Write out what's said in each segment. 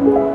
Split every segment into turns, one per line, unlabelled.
you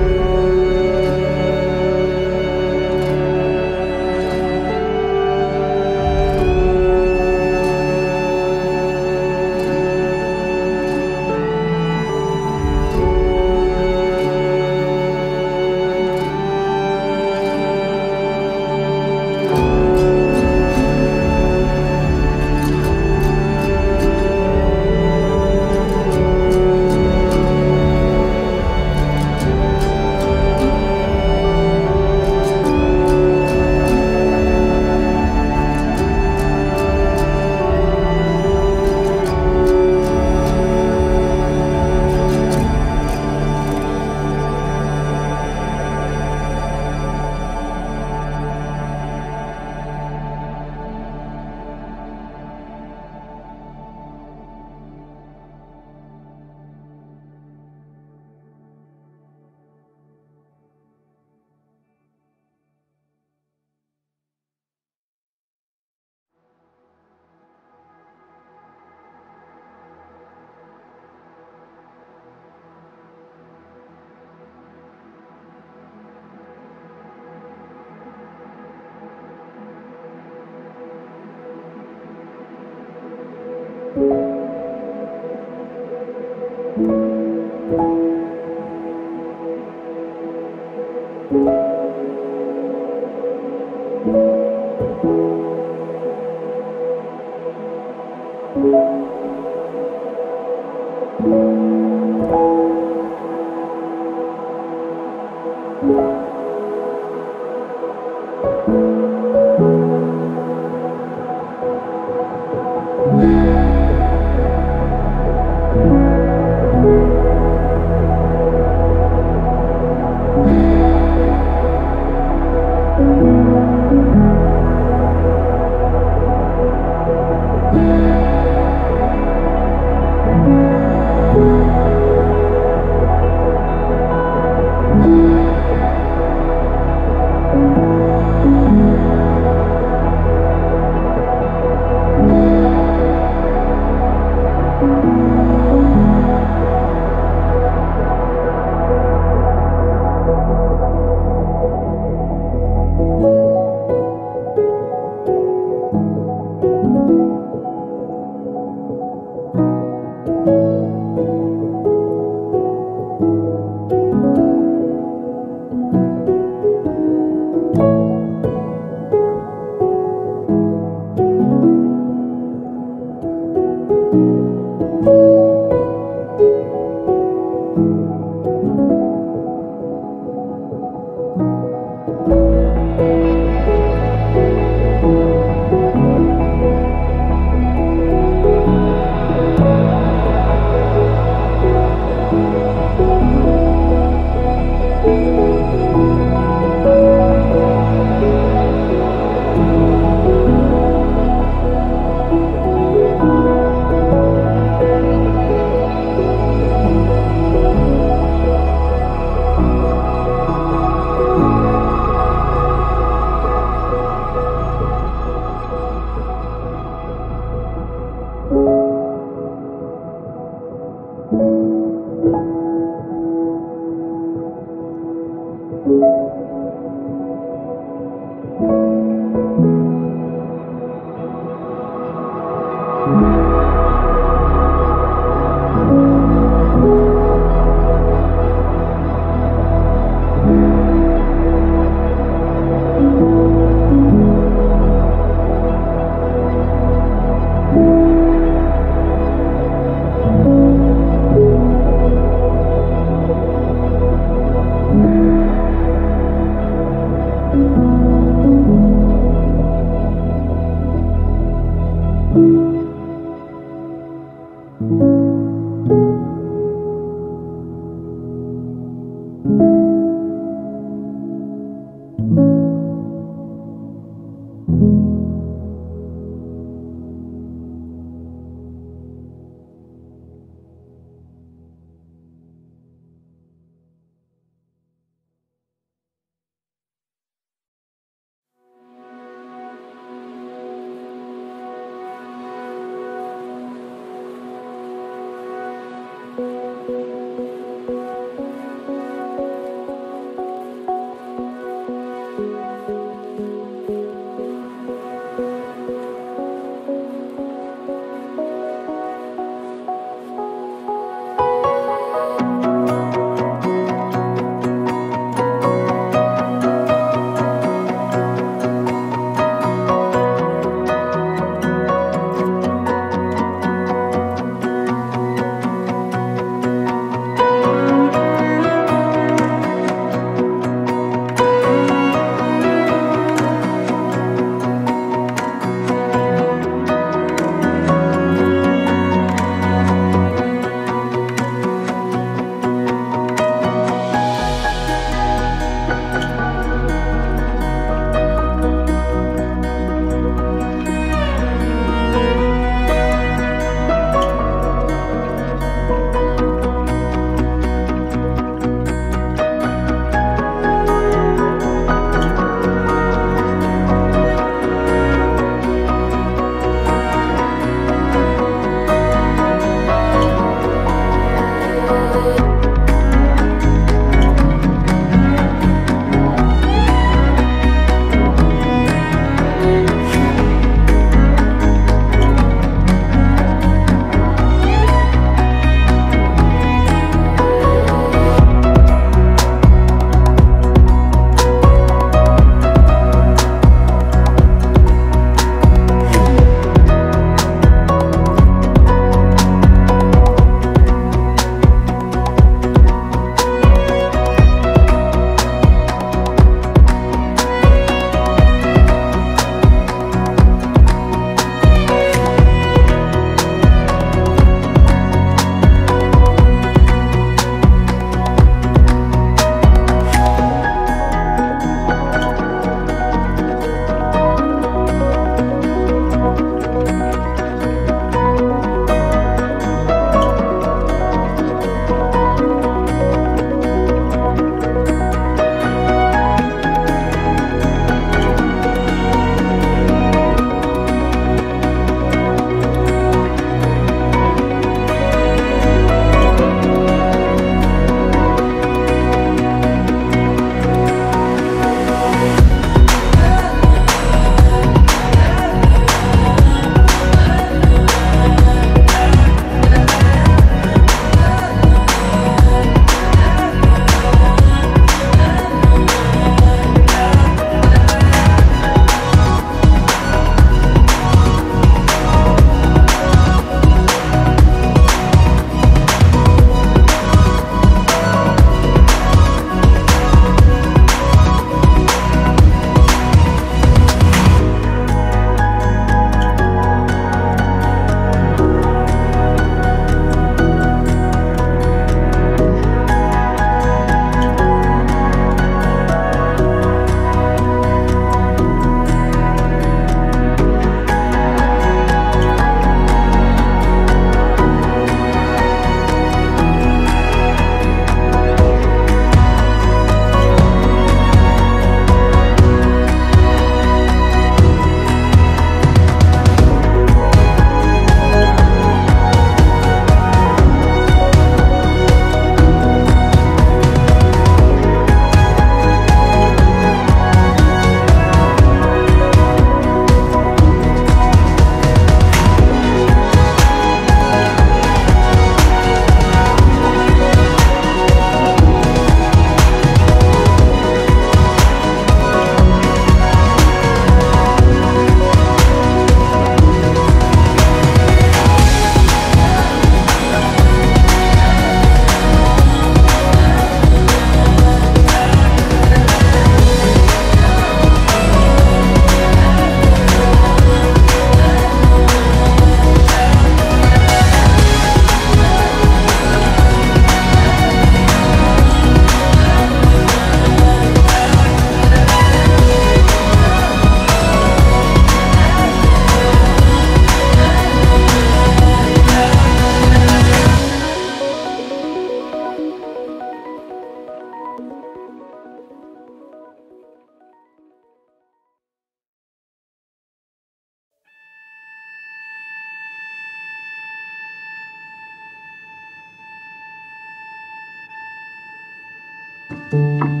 Thank